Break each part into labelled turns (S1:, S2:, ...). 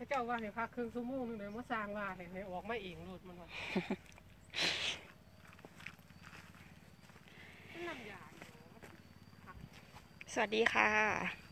S1: เขาเจ้าว่าให้พักครึ่งชั่วโมงนึงเลยมาสร้างว่าให้ให้ออกมาเองรูดมันว่านลำยา
S2: สวัสดีค่ะ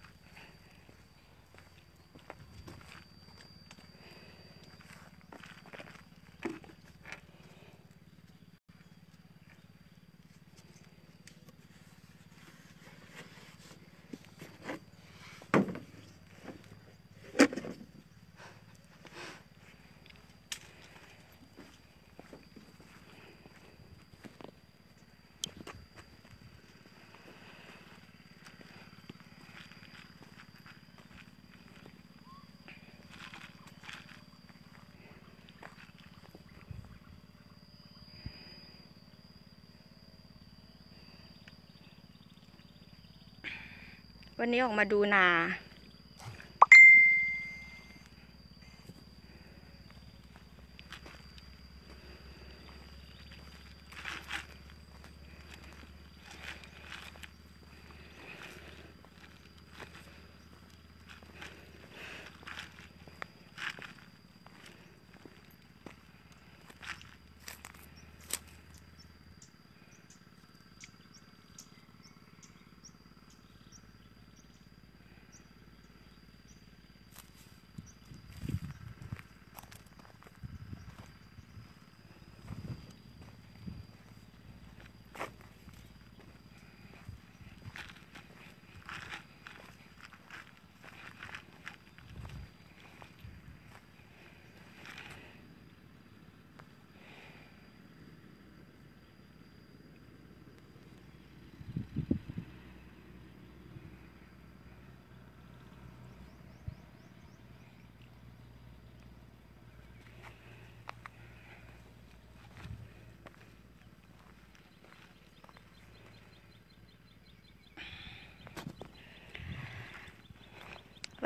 S2: วันนี้ออกมาดูนา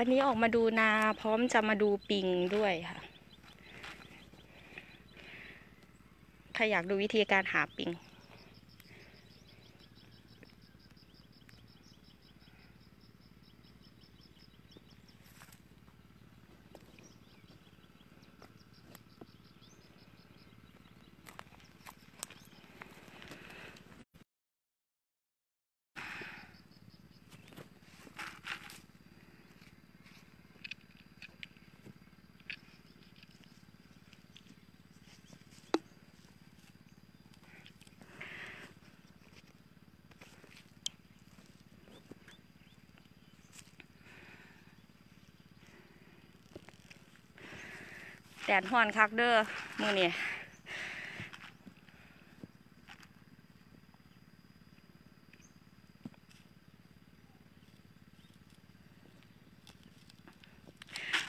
S2: วันนี้ออกมาดูนาพร้อมจะมาดูปิงด้วยค่ะ ใครอยากดูวิธีการหาปิง ดดฮ้อนคักเด้อมือนี่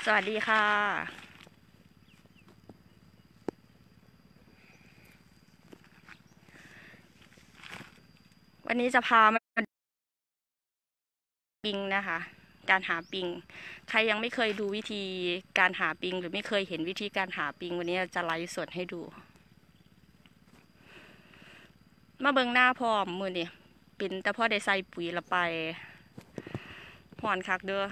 S2: สวัสดีค่ะ วันนี้จะพามาปิงนะคะ การหาปิง ใครยังไม่เคยดูวิธีการหาปิง หรือไม่เคยเห็นวิธีการหาปิง วันนี้จะไลฟ์สดให้ดู มาเบิงหน้าพร้อมมือเนี่ยเป็นแต่พ่อได้ใส่ปุ๋ยละไปหอนคักเด้อ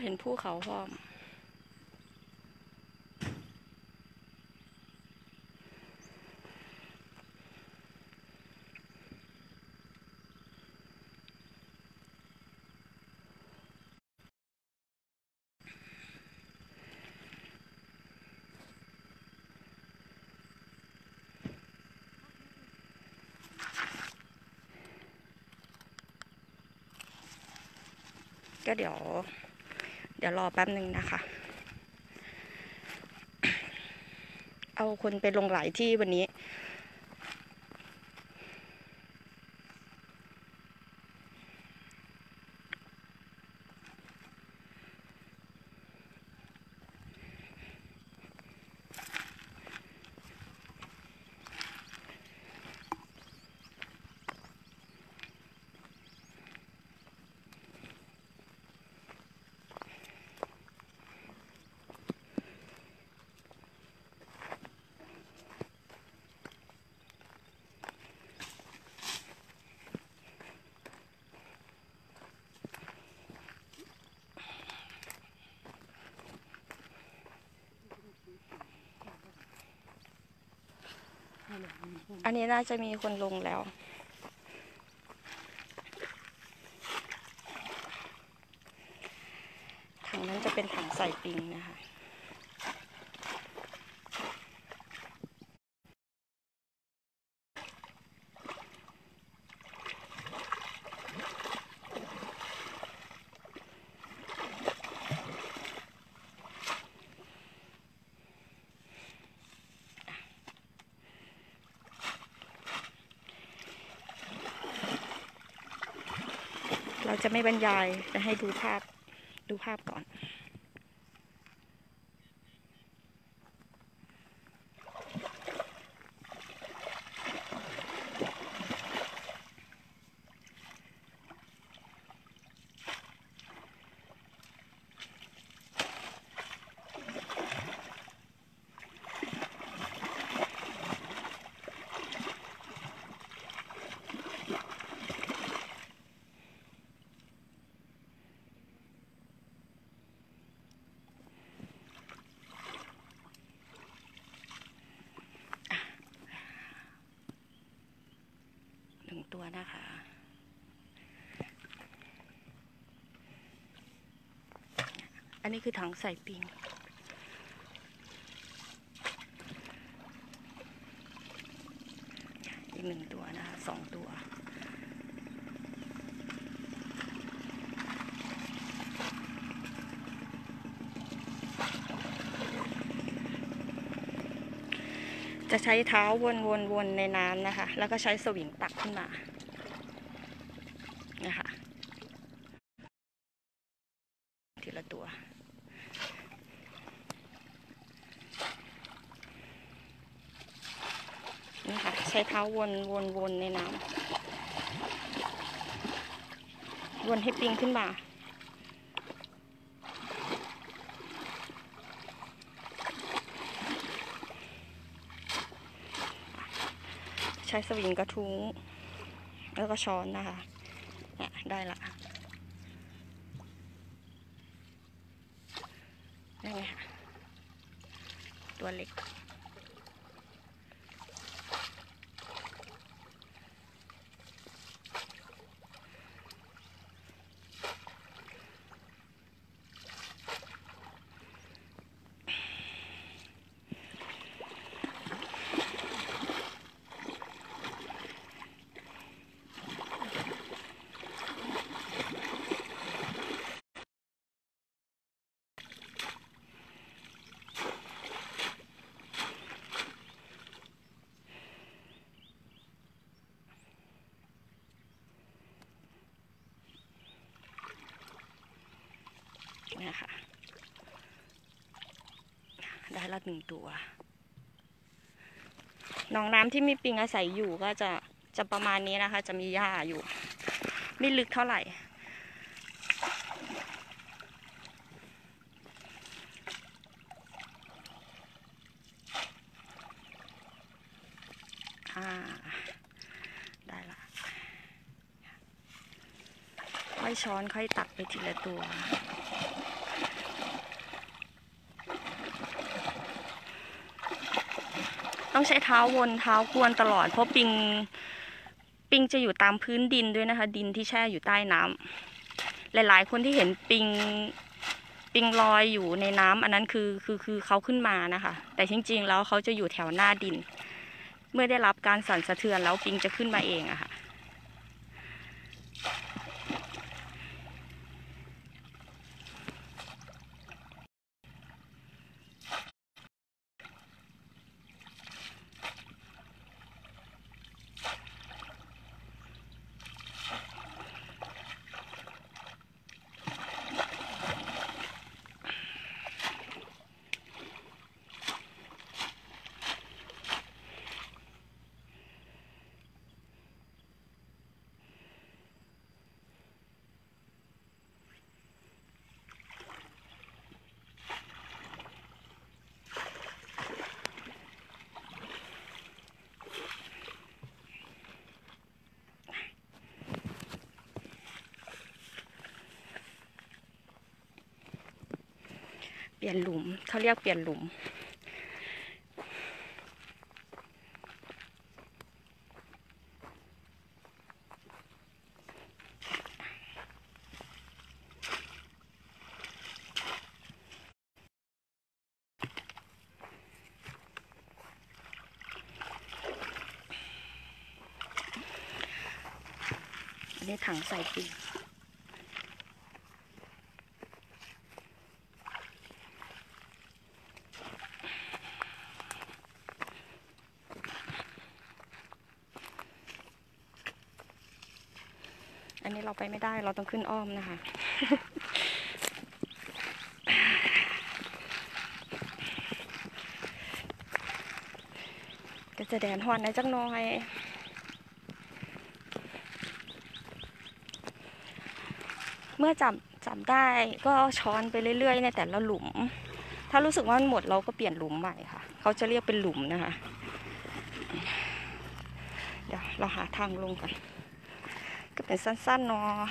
S2: เห็นภูเขาพร้อม ก็เดี๋ยว เดี๋ยวรอแป๊บหนึ่งนะคะ เอาคนไปลงหลายที่วันนี้ อันนี้น่าจะมีคนลงแล้ว ถังนั้นจะเป็นถังใส่ปิงนะคะ เราจะไม่บรรยายจะให้ดูภาพดูภาพก่อน นนี้คือถังใส่ปิง อีกหนึ่งตัวนะคะสองตัวจะใช้เท้าวนๆๆในน้ำนะคะ แล้วก็ใช้สวิงตักขึ้นมา นะคะ ทีละตัว นี่ค่ะ ใช้เท้าวนวนวนในน้ำวนให้ปิงขึ้นมาใช้สวิงกระทุ้งแล้วก็ช้อนนะคะเนี่ยได้ละได้ไงคะตัวเล็ก เนี่ยค่ะ ได้ละหนึ่งตัวหนองน้ำที่มีปิงอาศัยอยู่ก็จะจะประมาณนี้นะคะ จะมีหญ้าอยู่ ไม่ลึกเท่าไหร่อ่าได้ละค่อยช้อนค่อยตักไปทีละตัว ต้องใช้เท้าวนเท้ากวนตลอด เพราะปิงปิงจะอยู่ตามพื้นดินด้วยนะคะ ดินที่แช่อยู่ใต้น้ำหลาย ๆ คนที่เห็นปิงปิงลอยอยู่ในน้ำอันนั้นคือคือคือเขาขึ้นมานะคะ แต่จริง ๆ แล้วเขาจะอยู่แถวหน้าดิน เมื่อได้รับการสั่นสะเทือนแล้วปิงจะขึ้นมาเองอะค่ะ เปลี่ยนหลุมเขาเรียกเปลี่ยนหลุมในถังใส่ปี๋ ไปไม่ได้ เราต้องขึ้นอ้อมนะคะ ก็จะแดนหอนในจักหน้อยเมื่อจับจับได้ก็ช้อนไปเรื่อยๆ ในแต่ละหลุม ถ้ารู้สึกว่ามันหมดเราก็เปลี่ยนหลุมใหม่ค่ะ เขาจะเรียกเป็นหลุมนะคะ เดี๋ยวเราหาทางลงกัน ก็เป็นสั้นๆเนาะ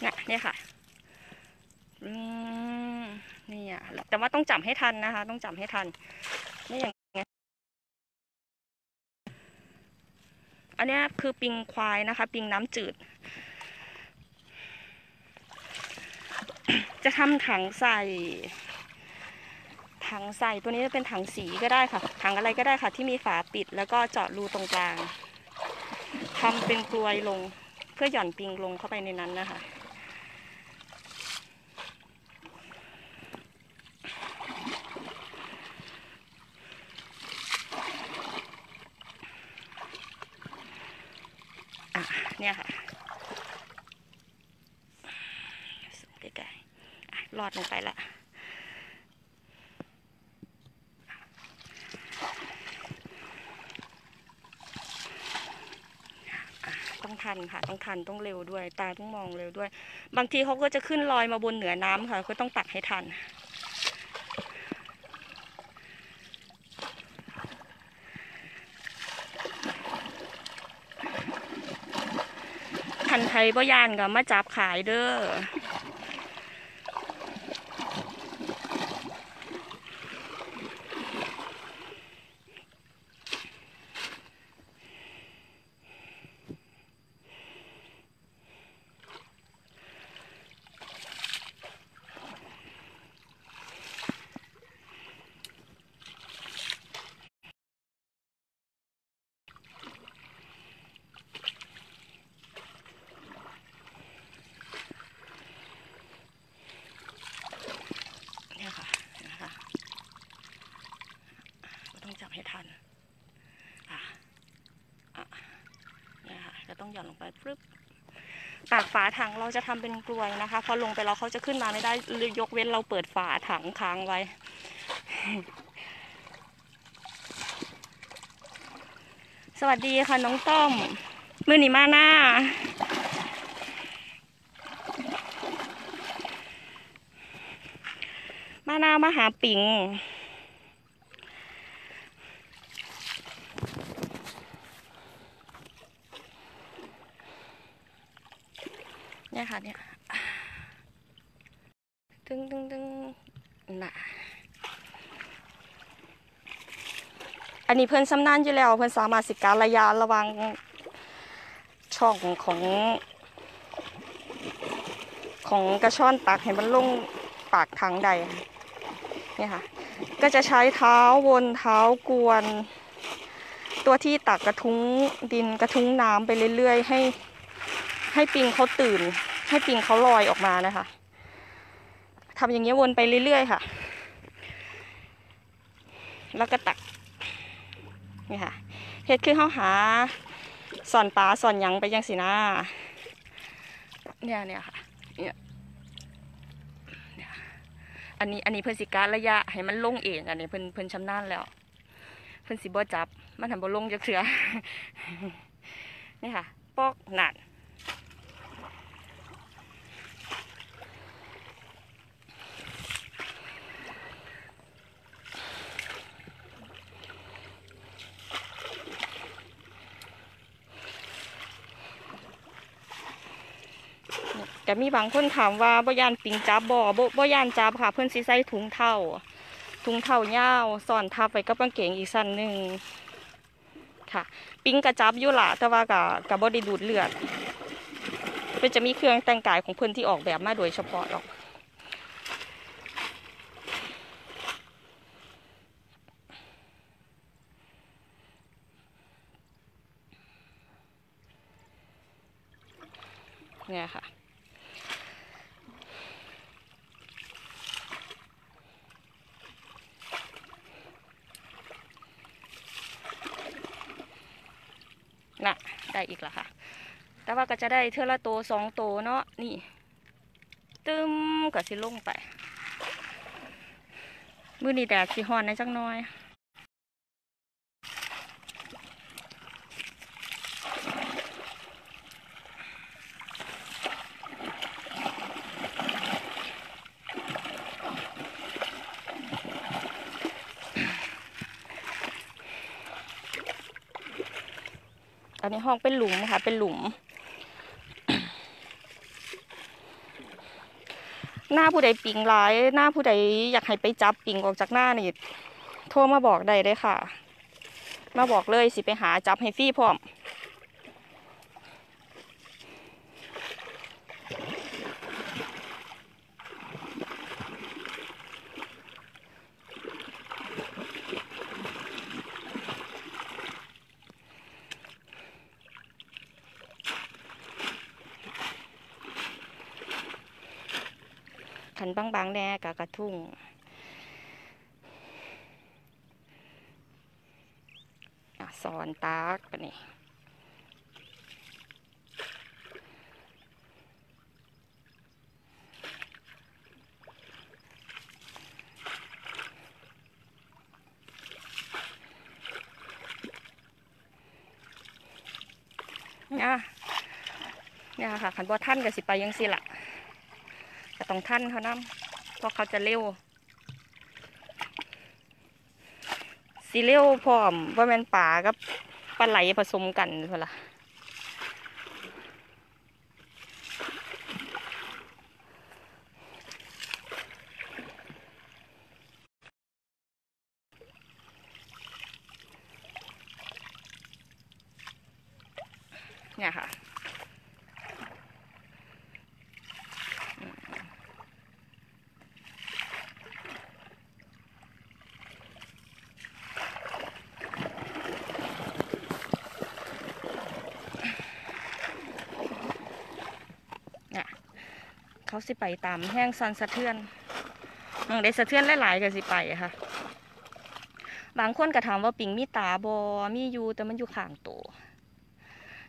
S2: เนี่ยเนี่ยค่ะ อืมนี่อะ แต่ ว่าต้องจับให้ทันนะคะ ต้องจับให้ทันไม่อย่างเงี้ยอันนี้คือปิงควายนะคะ ปิงน้ำจืด จะทำถังใส่ถังใส่ตัวนี้จะเป็นถังสีก็ได้ค่ะ ถังอะไรก็ได้ค่ะ ที่มีฝาปิดแล้วก็เจาะรูตรงกลางทำเป็นกลวยลงเพื่อหย่อนปิงลงเข้าไปในนั้นนะคะ อะ เนี่ยค่ะสูงใกล้ๆอะรอดลงไปละอะต้องทันค่ะ ต้องทันต้องเร็วด้วย ตาต้องมองเร็วด้วย บางทีเขาก็จะขึ้นลอยมาบนเหนือน้ำค่ะ ก็ต้องตักให้ทัน ไทยบ่ยานก็มาจับขายเด้อ เนี่ยค่ะนะคะก็ต้องจับให้ทัน อะอะเนี่ยค่ะก็ ต้องหย่อนลงไปปึ๊บปากฝาถังเราจะทำเป็นกลวยนะคะ พอลงไปแล้วเขาจะขึ้นมาไม่ได้ยกเว้นเราเปิดฝาถังค้างไว้ สวัสดีค่ะน้องต้อม มือหนีมาหน้า มาหน้ามาหาปิง เนี่ยค่ะ เนี่ยตึงตึงตึงน่ะ อั นนี้เพิ่อนสำนานอยู่แล้ว เพิ่อนสามารถสิการระยะระวังช่องของ ของกระชอนตักให้มันลงปากถังใดค่ะเนี่ยค่ะ ก็จะใช้เท้าวนเท้ากวน ตัวที่ตักกระทุ้งดินกระทุ้งน้ำไปเรื่อยๆ ให้ให้ปิงเขาตื่น ให้ปิงเขาลอยออกมานะคะทำอย่างเงี้ยวนไปเรื่อยๆค่ะ แล้วก็ตัก นี่ค่ะเฮ็ดคือเขาหาสอนปลาสอนหยังไปยังสินะเนี่ยเนี่ยค่ะเนี่ยเนี่ยอันนี้อันนี้เพิ่นสิการระยะให้มันลงเองอันนี้เพิ่นเพิ่นชำนาญแล้ว เพิ่นสิบ่จับ มันทำบ่ลงจักเถื่อนี่ค่ะ ปอกหนัด แต่มีบางคนถามว่าบ่ยานปิงจับบ่บ่บ่ยานจับค่ะ เพื่อนสิใส่ถุงเท้าถุงเท้ายาวสอนทับไว้กับกางเกงอีกสั้นหนึ่งค่ะ ปิงกระจับอยู่ละแต่ว่ากับกับบ่ได้ดูดเลือดเพื่อจะมีเครื่องแต่งกายของเพื่อนที่ออกแบบมาโดยเฉพาะหรอกเนี่ยค่ะ น่ะ ได้อีกแล้วค่ะ แต่ว่าก็จะได้เท่าละโตวสองโตวเนาะนี่ ตึมก็สิลงไป มือนี่แดดสิฮอนนะจังน้อย ในห้องเป็นหลุมค่ะ เป็นหลุม หน้าผู้ใดปิงร้าย หน้าผู้ใดอยากให้ไปจับปิงออกจากหน้านี่โทรมาบอกได้เลยค่ะ มาบอกเลยสิไปหาจับให้ฟรี่พร้อม ขันบางๆแน่กะกระทุ่งอะสอนตากปะนี่เนี่ยเนี่ยค่ะขันบอท่านกับสิไปยังสิละก็ ของท่านเขานะเพราะเขาจะเร็วสีเร็วพร้อมว่าแมนป่ากับปลาไหลผสมกันเท่าล่ะเเขาสิไปตามแห้งซันสะเทือนมองได้สะเทือนหลายๆก็สิไปค่ะ บางคนก็ถามว่าปิงมีตาบอมีอยู่แต่มันอยู่ข้างตัว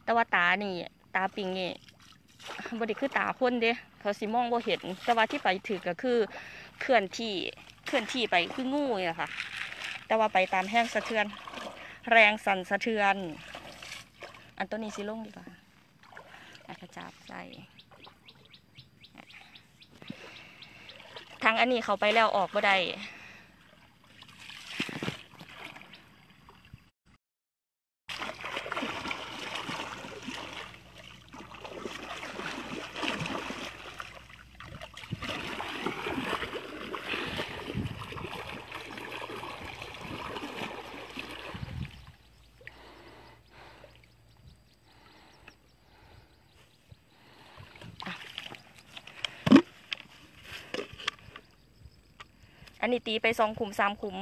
S2: แต่ว่าตานี่ ตาปิงนี่บไดีคือตาคนเด้เขาสิมองบ่เห็น แต่ว่าที่ไปถือก็คือเคลื่อนที่เคลื่อนที่ไปคืองูเนี่ยค่ะ แต่ว่าไปตามแห้งสะเทือน แรงสั่นสะเทือน อันตัวนี้สิลงดีกว่าอาจจะจับใส่ ทางอันนี้เขาไปแล้วออกบ่ได้ อันนี้ตีไปสองขุมสามขุม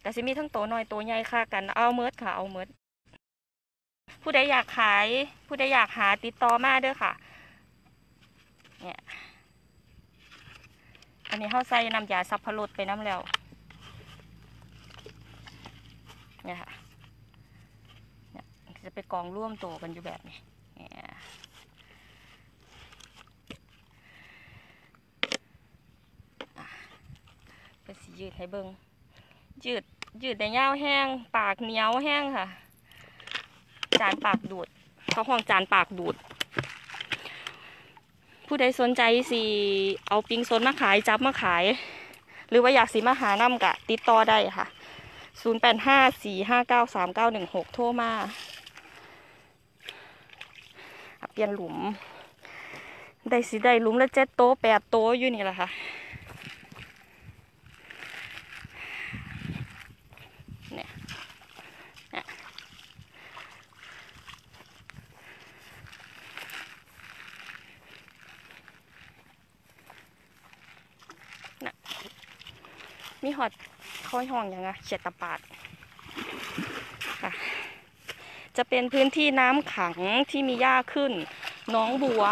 S2: แต่สิมีทั้งโตน้อยโตใหญ่ค่ากัน เอาเมิดค่ะ เอาเมิดผู้ใดอยากขาย ผู้ใดอยากหาติดต่อมาเด้อค่ะ เนี่ย อันนี้เข้าใส่น้ำยาซับพรดไปน้ำแล้ว เนี่ยค่ะ เนี่ยจะไปกองร่วมโตกันอยู่แบบนี้เนี่ย ก็สิยืดให้เบิงยืดยืดแต่ยาวแห้ง ปากเหนียวแห้งค่ะ จานปากดูด เขาห้องจานปากดูด ผู้ใดสนใจสิเอาปิงซนมาขายจับมาขาย หรือว่าอยากสิมาหาน้ำกะ ติดต่อได้ค่ะ 0 8 5 4 5 9 3 9 1 6 โทรมาอะเปลี่ยนหลุม ได้สิได้หลุมละเจ็ดโตะแปดโตะอยู่นี่แหละค่ะ เนี่ยเนี่ยน่ะ มีหอดเข้อยห้องอย่างอะเขียดตะปาดค่ะจะเป็นพื้นที่น้ำขังที่มีหญ้าขึ้นน้องบัว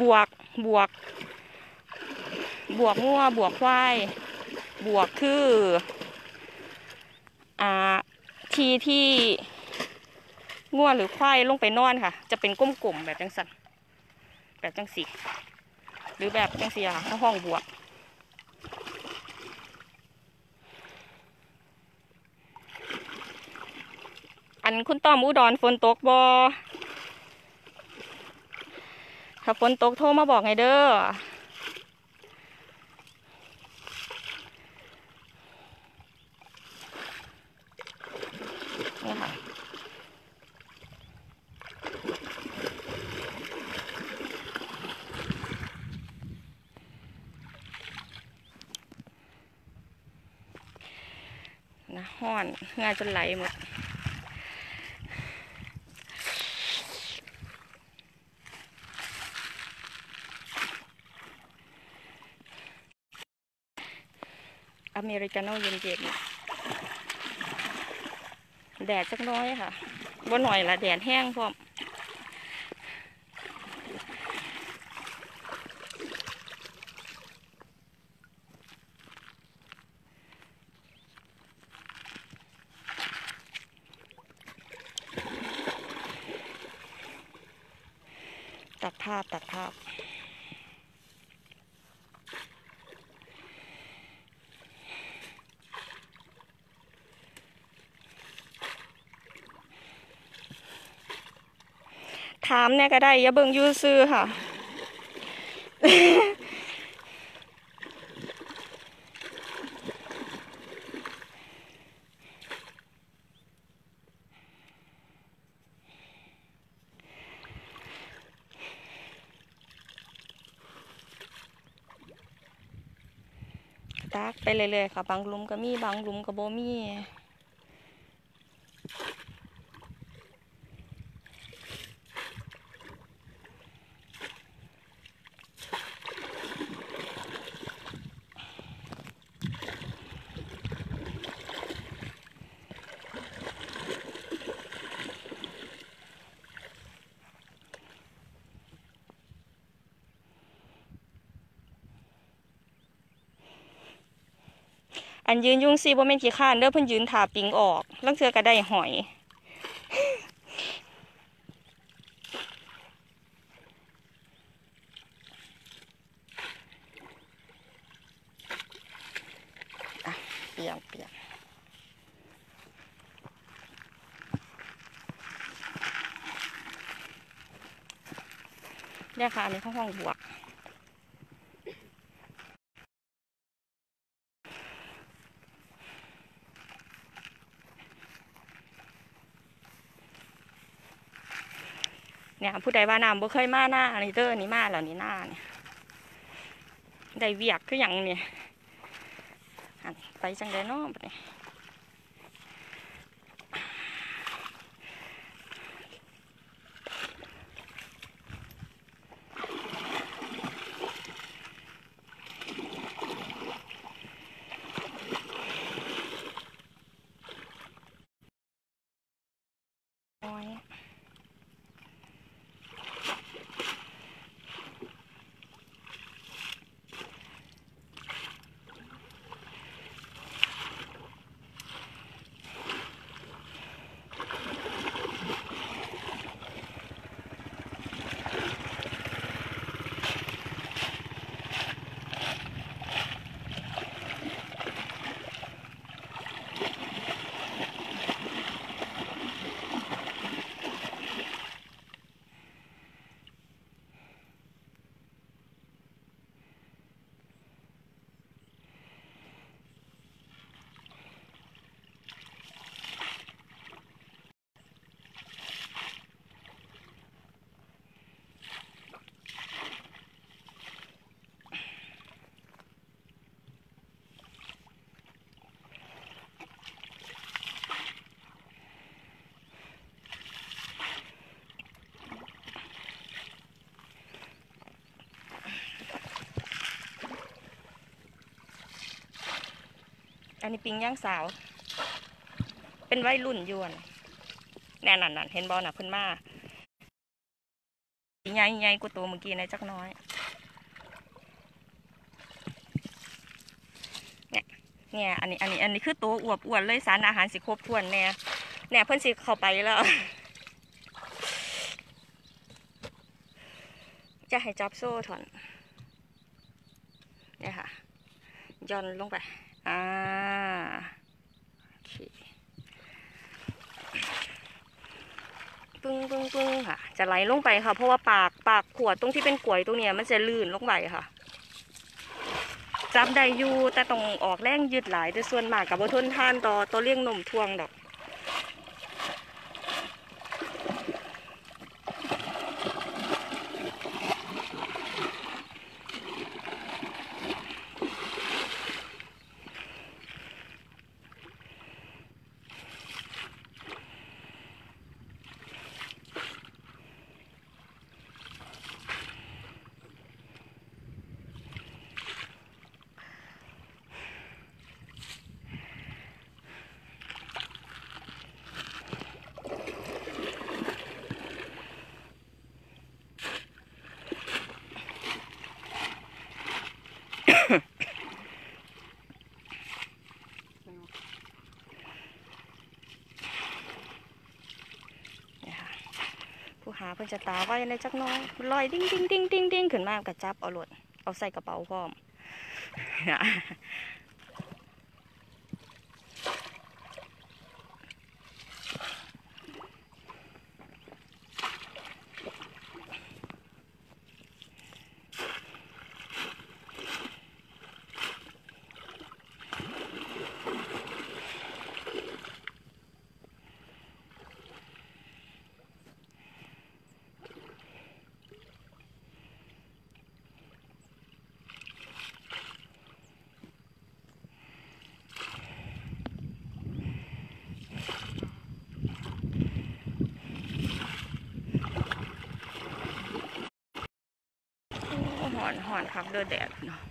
S2: บวกบวก บวกงัวบวกควายบวกคืออ่าทีที่งัวหรือควายลงไปนอนค่ะ จะเป็นก้มกลมๆแบบจังสันแบบจังสีหรือแบบจังสีอะค่ะห้องบวก อันคุณต้อมอุดรฝนตกบอถ้าฝนตกโทรมาบอกไงเด้อนี่ค่ะนะห้อนเงาจนไหลหมด อเมริกาโน่เย็นๆ แดดจักน้อยค่ะบ่หน่อยละแดดแห้งพร้อมตัดภาพตัดภาพ ถามเนี่ยก็ได้อย่าเบิ่งยูซื้อค่ะ ตักไปเรื่อยๆค่ะ บางหลุมก็มีบางหลุมก็บ่มี อันยืนยุ่งซีบ่แม่นขี้ข้านเด้อเพิ่นยืนถาปิงออกลังเทือก็ได้หอย เปลี่ยนเปลี่ยนเนี่ยค่ะอันนี้ข้างห้องบวก ผู้ใดว่าน้ำบ่เคยมาหน้านี่เด้อนี่มาแล้วนี่หน้าเนี่ยได้เวียกคืออย่างเนี่ยไปจังไดเนาะบัดนี้โอ้ย อันนี้ปิงย่างสาว เป็นวัยรุ่นยวนแน่นั่นนั่นเห็นบอลน่ะเพิ่นมาใหญ่ใหญ่กว่าตัวเมื่อกี้ในจักน้อยเนี่ยเนี่ยอันนี้อันนี้อันนี้คือตัวอวบอ้วนเลยสารอาหารสิครบถ้วนแน่เนี่ยเพิ่นสิเข้าไปแล้วจะให้จับโซ่ถอนเนี่ยค่ะย่อนลงไปอ่า โอเค ปึ้งปึ้งปึ้งค่ะ จะไหลลงไปค่ะ เพราะว่าปากปากขวดตรงที่เป็นกลวยตรงเนี้ยมันจะลื่นลงไปค่ะจับได้อยู่แต่ต้องออกแรงยืดหลายแต่ส่วนมากกับบ่ทนทานต่อต่อเลี้ยงนมทวงดอก พิ่นจะตาไว้ในจักน้อยลอยดิ้งดิ้งดิ้งดิ้งดิ้งขึ้นมากระจับเอาหลดเอาใส่กระเป๋าพร้อม โอ้ห อนหอนครับเ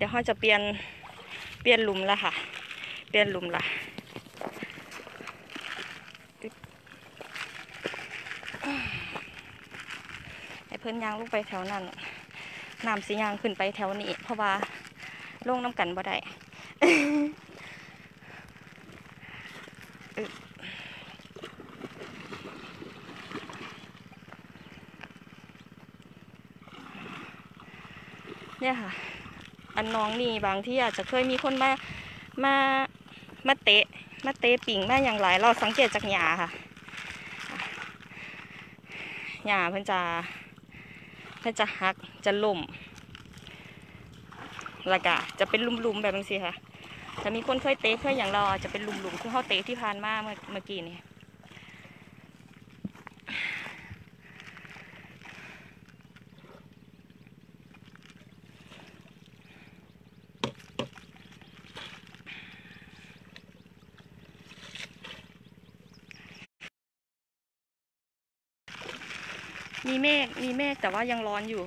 S2: เดี๋ยวเขาจะเปลี่ยนเปลี่ยนหลุมละค่ะ เปลี่ยนหลุมละให้เพิ่นยางลงไปแถวนั้นน้ำสียางขึ้นไปแถวนี้ เพราะว่าลงน้ำกันบ่ได้เนี่ยค่ะ อันน้องนี่บางที่อาจจะเคยมีคนมามามาเตะมาเตะปิ่งมาอย่างไรเราสังเกตจากหญ้าค่ะหญ้าเพิ่นจะเพิ่นจะหักจะล่มล้วก็จะเป็นลุมๆแบบนี้สิค่ะจะมีคนเคยเตะเคยอย่างเราอาจจะเป็นลุมๆคือเขาเตะที่ผ่านมาเมื่อเมื่อกี้นี่ มี เมฆมีเมฆแต่ว่ายังร้อนอยู่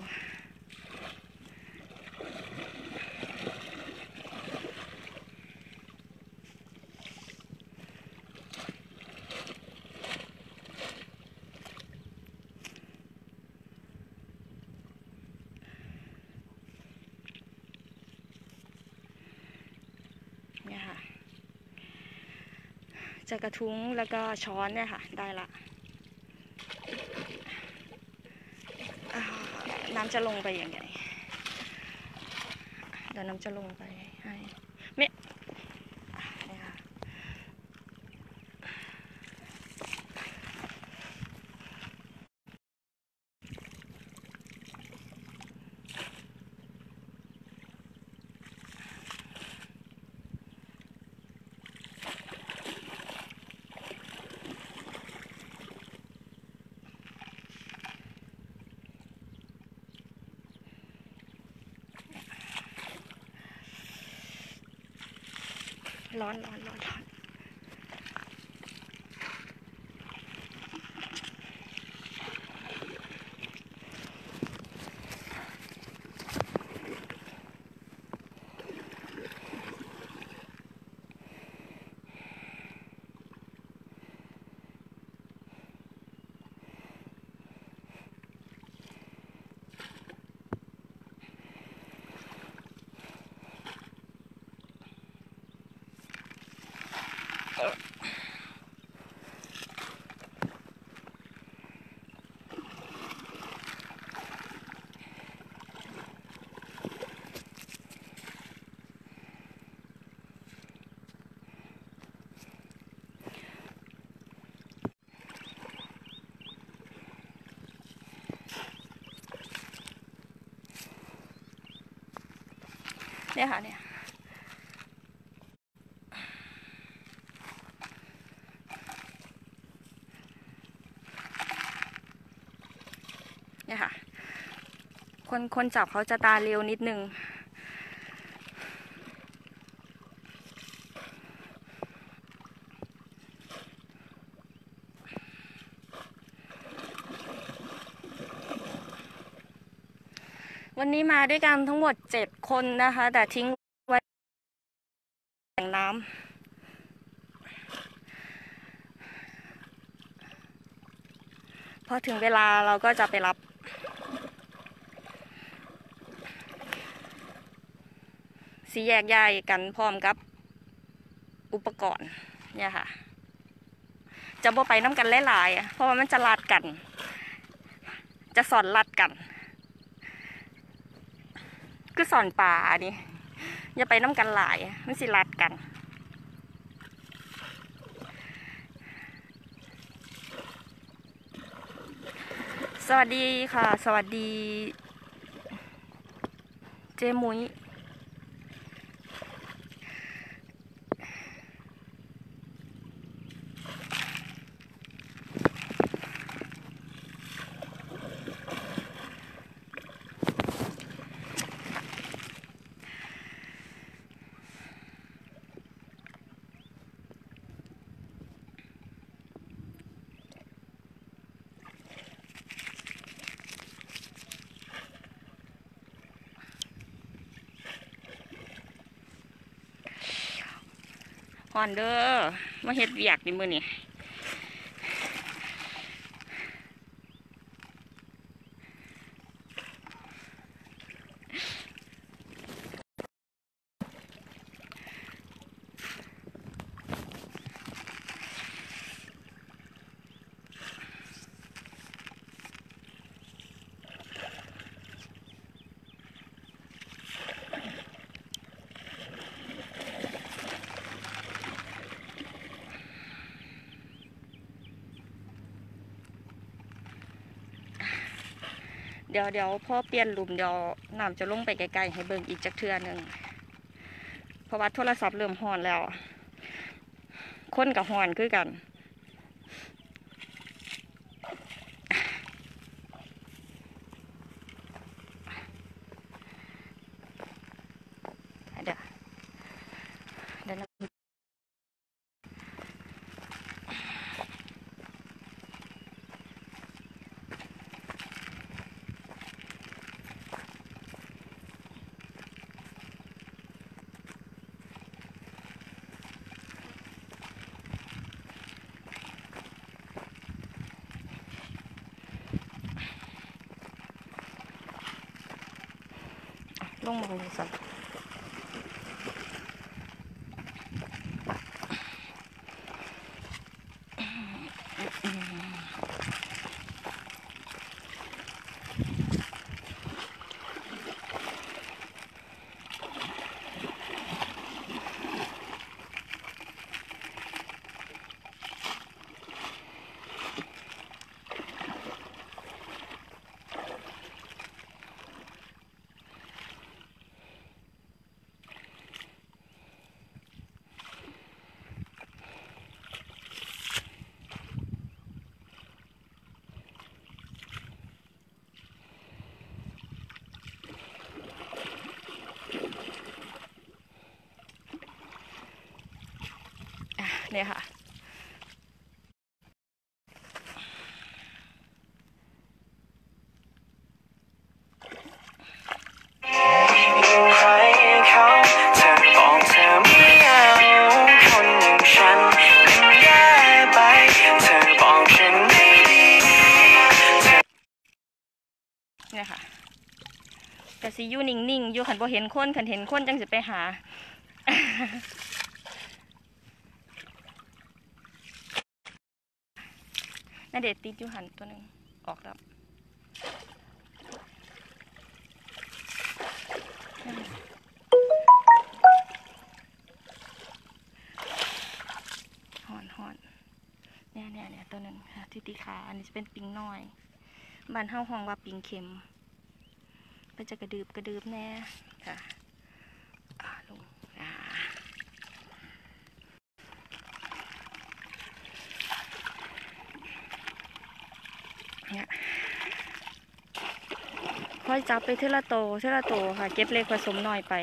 S2: เนี่ยค่ะ จะกระทุ้งแล้วก็ช้อนเนี่ยค่ะ ได้ละ น้ำ จะลงไปอย่างไงเดี๋ยวน้ำจะลงไปให้ไม่เนี่ยค่ะ ร้อนร้อนร้อนร้อน เนี่ยค่ะเนี่ยเนี่ยค่ะ คนคนจับเขาจะตาเร็วนิดนึงวันนี้มาด้วยกันทั้งหมดเจ็ด คนนะคะ แต่ทิ้งไว้แหล่งน้ำพอถึงเวลาเราก็จะไปรับสีแยกย้ายกันพร้อมกับอุปกรณ์เนี่ยค่ะ จะบ่ไปน้ำกันหลายๆเพราะว่ามันจะลัดกัน จะสอนลัดกัน สอนป่าดิอย่าไปน้ำกันหลายมันสิรัดกัน สวัสดีค่ะ สวัสดี เจมุ้ยฮ อนเด้อมาเฮ็ดเวียกในมือนี่ เดี๋ยวเดี๋ยวพอเปลี่ยนหลุมเดี๋ยวน้ำจะลงไปไกลๆให้เบิ่งอีกจักเทือหนึ่งเพราะว่าโทรศัพท์เริ่มฮอนแล้ว คนกับฮอนคือกัน ลงมาดู บ่เห็นคนขันเห็นคนจังสิไปหา น่าเด็ดติดอยู่หันตัวหนึ่งออกแล้วหอนหอนเนี่ยเนี่ยเนี่ยตัวหนึ่งค่ะที่ตีขา อันนี้จะเป็นปิงน้อยบ้านเฮาห้องว่าปิงเข็ม ไปจะกระดืบกระดืบแน่ค่ะลงเนี่ยค่อยจับไปเทละโตเทละโตค่ะ เก็บเล็กผสมน้อยไป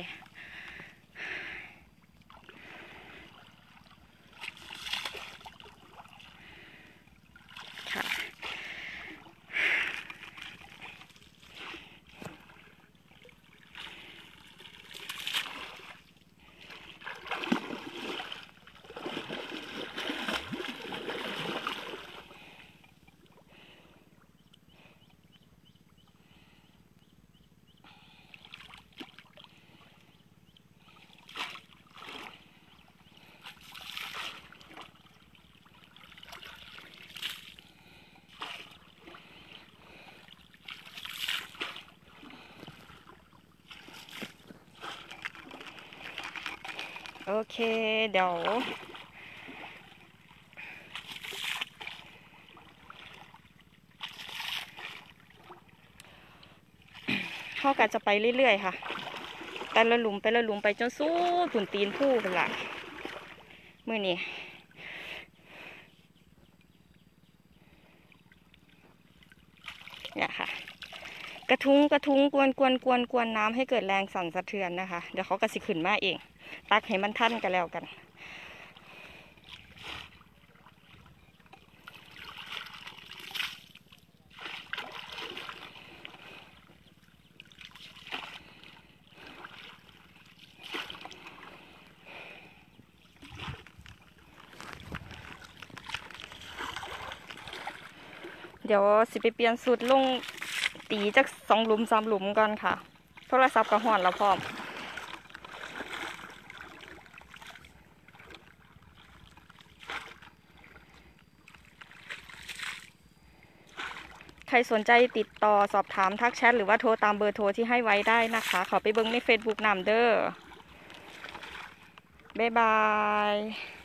S2: เคเดี๋ยว เขาก็จะไปเรื่อยๆค่ะ แต่ละหลุมไปละหลุมไปจนสู้ผุนตีนผู้กันละมือนี้เนี่ยค่ะ กระทุ้งกระทุ้งกวนกวนกวนกวนน้ำให้เกิดแรงสั่นสะเทือนนะคะ เดี๋ยวเขาก็สิขึ้นมาเอง ตักให้มันท่านกันแล้วกันเดี๋ยวสิไปเปลี่ยนสูตรลงตีจากสองหลุมสามหลุมก่อนค่ะ โทรศัพท์กระหอนแล้วพร้อม ใครสนใจติดต่อสอบถามทักแชทหรือว่าโทรตามเบอร์โทรที่ให้ไว้ได้นะคะ ขอไปเบิ้งใน Facebook นำเด้อบ๊ายบาย